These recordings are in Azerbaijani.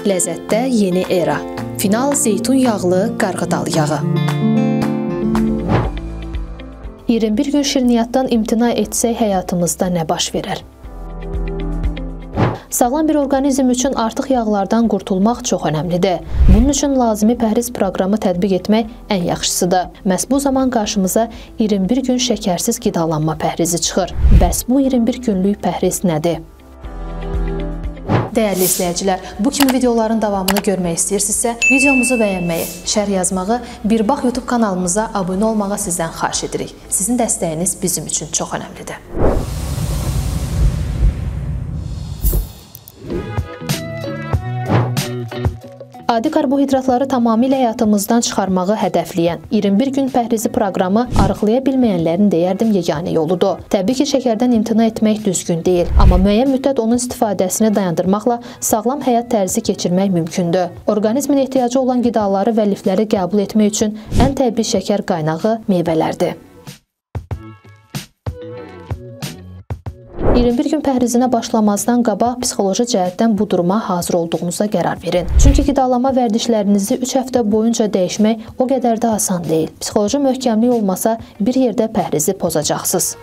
Ləzzətdə yeni era. Final zeytun yağlı qarğıdal yağı. 21 gün şirniyyatdan imtina etsək həyatımızda nə baş verər? Sağlam bir orqanizm üçün artıq yağlardan qurtulmaq çox əhəmilidir. Bunun üçün lazımi pəhriz proqramı tətbiq etmək ən yaxşısıdır. Məhz bu zaman qarşımıza 21 gün şəkərsiz qidalanma pəhrizi çıxır. Bəs bu 21 günlük pəhriz nədir? Dəyərli izləyicilər, bu kimi videoların davamını görmək istəyirsinizsə, videomuzu bəyənməyi, şərh yazmağı, Bir bax YouTube kanalımıza abunə olmağı sizdən xahiş edirik. Sizin dəstəyiniz bizim üçün çox əhəmilidir. Adi karbohidratları tamamilə həyatımızdan çıxarmağı hədəfləyən 21 gün pəhrizi proqramı arıqlaya bilməyənlərin deyərdim yeganə yoludur. Təbii ki, şəkərdən imtina etmək düzgün deyil, amma müəyyən müddət onun istifadəsini dayandırmaqla sağlam həyat tərzi keçirmək mümkündür. Orqanizmin ehtiyacı olan qidaları və lifləri qəbul etmək üçün ən təbii şəkər qaynağı meyvələrdir. 21 gün pəhrizinə başlamazdan qabaq psixoloji cəhətdən bu duruma hazır olduğunuza qərar verin. Çünki qidalama vərdişlərinizi 3 həftə boyunca dəyişmək o qədər də asan deyil. Psixoloji möhkəmlik olmasa bir yerdə pəhrizi pozacaqsınız.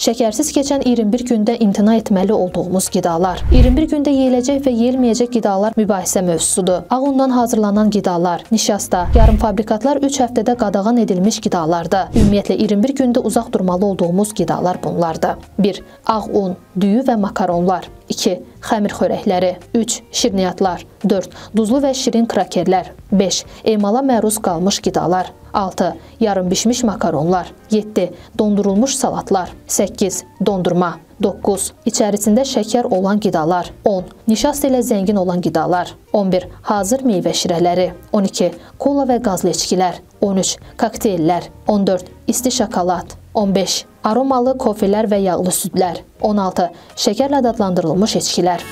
Şəkərsiz keçən 21 gündə imtina etməli olduğumuz qidalar. 21 gündə yeyiləcək və yeyilməyəcək qidalar mübahisə mövzusudur. Ağ undan hazırlanan qidalar, nişasta, yarımfabrikatlar 3 həftədə qadağan edilmiş qidalardır. Ümumiyyətlə 21 gündə uzaq durmalı olduğumuz qidalar bunlardır. 1. Ağ un, düyü və makaronlar. 2. Xəmir xörəkləri 3. Şirniyyatlar 4. Duzlu və şirin krakerlər 5. Emala məruz qalmış qidalar 6. Yarım bişmiş makaronlar 7. Dondurulmuş salatlar 8. Dondurma 9. İçərisində şəkər olan qidalar 10. Nişasta ilə zəngin olan qidalar 11. Hazır meyvə şirələri 12. Kola və qazlı içkilər 13. Kokteyllər 14. İsti şokolad 15. Aromalı kofelər və yağlı südlər. 16. Şəkərlə dadlandırılmış içkilər.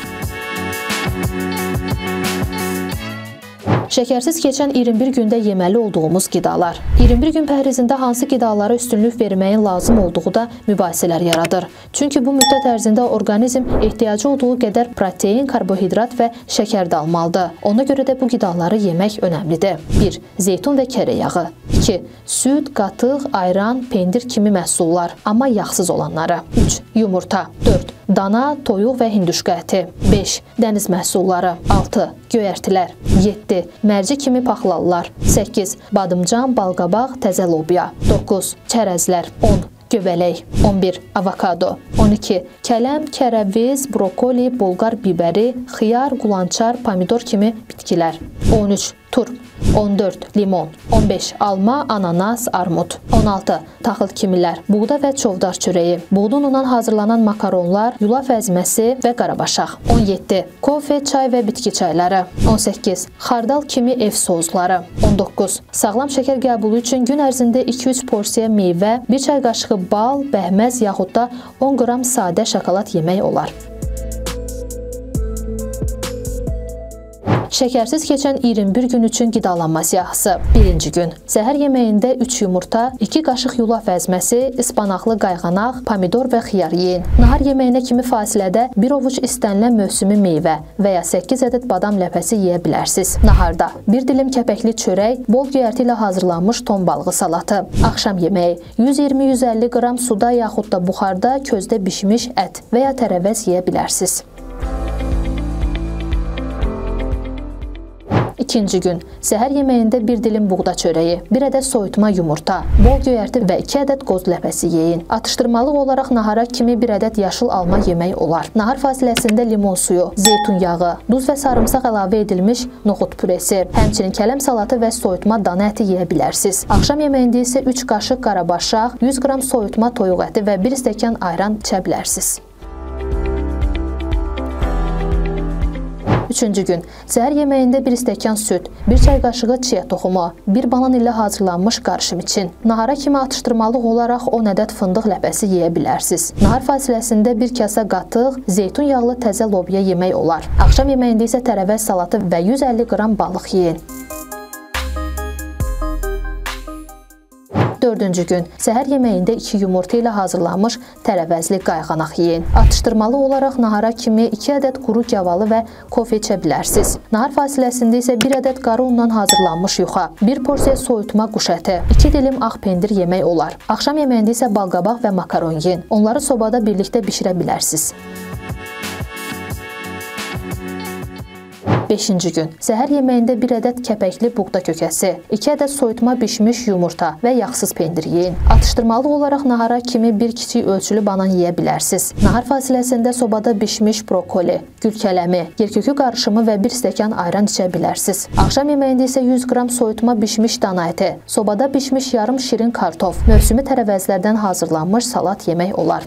Şəkərsiz keçən 21 gündə yeməli olduğumuz qidalar. 21 gün pəhrizində hansı qidalara üstünlük verməyin lazım olduğu da mübahisələr yaradır. Çünki bu müddət ərzində orqanizm ehtiyacı olduğu qədər protein, karbohidrat və şəkər də almalıdır. Ona görə də bu qidaları yemək önəmlidir. 1. Zeytun və kərə yağı. 2. Süd, qatıq, ayran, pendir kimi məhsullar, amma yağsız olanları. 3. Yumurta. 4 dana, toyuq və hinduşka əti. 5. Dəniz məhsulları. 6. Göyərtilər. 7. Mərci kimi paxlallar. 8. Badımcan, balqabaq, təzə lobya. 9. Çərəzlər. 10 göbələk, 11 avokado, 12 kələm, kərəviz, brokoli, bolqar bibəri, xiyar, qulançar, pomidor kimi bitkilər, 13 turp, 14 limon, 15 alma, ananas, armud, 16 taxıl kimilər, buğda və çovdar çörəyi, buğda unundan hazırlanan makaronlar, yulaf əzməsi və qarabaşaq, 17 kofe, çay və bitki çayları, 18 xardal kimi ev sozları, 19 sağlam şəkər qəbulu üçün gün ərzində 2-3 porsiya meyvə, 1 çay qaşığı bal, bəhməz yaxud da 10 qram sadə şokolad yemək olar. Şəkərsiz keçən 21 gün üçün qidalanma siyahısı. 1-ci gün. Səhər yeməyində 3 yumurta, 2 qaşıq yulaf əzməsi, ıspanaqlı qayğanaq, pomidor və xiyar yeyin. Nahar yeməyinə kimi fasilədə 1 ovuc istənilən mövsümi meyvə və ya 8 ədəd badam ləpəsi yeyə bilərsiniz. Naharda 1 dilim kəpəkli çörək, bol göyərti ilə hazırlanmış ton balığı salatı. Axşam yeməyi 120-150 qram suda yaxud da buxarda közdə bişmiş ət və ya tərəvəz yeyə bilərsiniz. İkinci gün səhər yeməyində bir dilim buğda çörəyi, bir ədəd soyutma yumurta, bol göyərti və 2 ədəd qoz ləpəsi yeyin. Atışdırmalıq olaraq nahara kimi bir ədəd yaşıl alma yemək olar. Nahar fasiləsində limon suyu, zeytun yağı, duz və sarımsaq əlavə edilmiş noxud püresi, həmçinin kələm salatı və soyutma dana əti yeyə bilərsiniz. Axşam yeməyində isə 3 qaşıq qarabaşaq, 100 qram soyutma toyuq əti və 1 stəkan ayran içə bilərsiniz. Üçüncü gün səhər yeməyində bir stəkan süd, bir çay qaşığı chia toxumu, bir banan ilə hazırlanmış qarışım için. Nahara kimi atışdırmalıq olaraq 10 ədəd fındıq ləpəsi yeyə bilərsiniz. Nahar fasiləsində bir kasa qatıq, zeytun yağlı təzə lobya yemək olar. Axşam yeməyində isə tərəvəz salatı və 150 qram balıq yeyin. Dördüncü gün səhər yeməyində 2 yumurta ilə hazırlanmış tərəvəzli qayğanaq yeyin. Atışdırmalı olaraq nahara kimi 2 ədəd quru gavalı və kofe içə bilərsiniz. Nahar fasiləsində isə 1 ədəd qara undan hazırlanmış yuxa, 1 porsiya soyutma quş əti, 2 dilim ağ pendir yemək olar. Axşam yeməyində isə balqabaq və makaron yeyin. Onları sobada birlikdə bişirə bilərsiniz. 5-ci gün səhər yeməyində 1 ədəd kəpəkli buğda kökəsi, 2 ədəd soyutma bişmiş yumurta və yağsız pendir yeyin. Atışdırmalı olaraq nahara kimi bir kiçik ölçülü banan yeyə bilərsiniz. Nahar fasiləsində sobada bişmiş brokoli, gülkələmi, yerkökü qarışımı və 1 stəkan ayran içə bilərsiniz. Axşam yeməyində isə 100 qram soyutma bişmiş dana əti, sobada bişmiş yarım şirin kartof, mövsümi tərəvəzlərdən hazırlanmış salat yemək olar.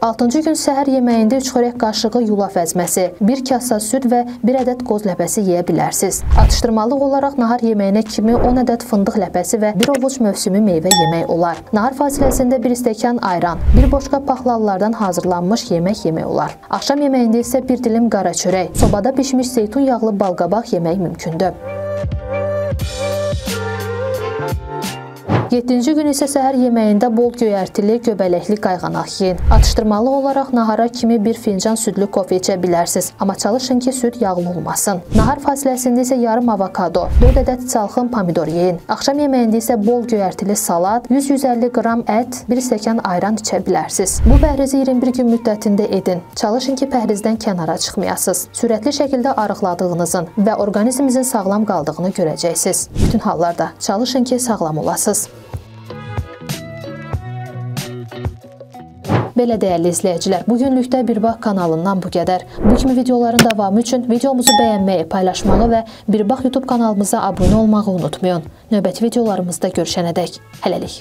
6-cı gün səhər yeməyində 3 xörək qaşığı yulaf əzməsi, 1 kasa süd və 1 ədəd qoz ləpəsi yeyə bilərsiniz. Atışdırmalıq olaraq nahar yeməyinə kimi 10 ədəd fındıq ləpəsi və 1 ovuc mövsümi meyvə yemək olar. Nahar fasiləsində 1 stəkan ayran, 1 boşqa paxlallardan hazırlanmış yemək yemək olar. Axşam yeməyində isə 1 dilim qara çörək, sobada bişmiş zeytun yağlı balqabaq yemək mümkündür. 7-ci gün isə səhər yeməyində bol göyərtili, göbələkli qayğanaq yeyin. Atışdırmalı olaraq nahara kimi bir fincan südlü kofe içə bilərsiniz, amma çalışın ki, süd yağlı olmasın. Nahar fasiləsində isə yarım avokado, 4 ədəd salxım pomidor yeyin. Axşam yeməyində isə bol göyərtili salat, 100-150 qram ət, 1 stəkan ayran içə bilərsiniz. Bu pəhrizi 21 gün müddətində edin. Çalışın ki, pəhrizdən kənara çıxmayasınız. Sürətli şəkildə arıqladığınızın və orqanizminizin sağlam qaldığını görəcəksiniz. Bütün hallarda çalışın ki, sağlam olasınız. Belə dəyərli izləyicilər, bu günlükdə Bir Bax kanalından bu qədər. Bu kimi videoların davamı üçün videomuzu bəyənməyi, paylaşmalı və Bir Bax YouTube kanalımıza abunə olmağı unutmayın. Növbəti videolarımızda görüşənədək hələlik.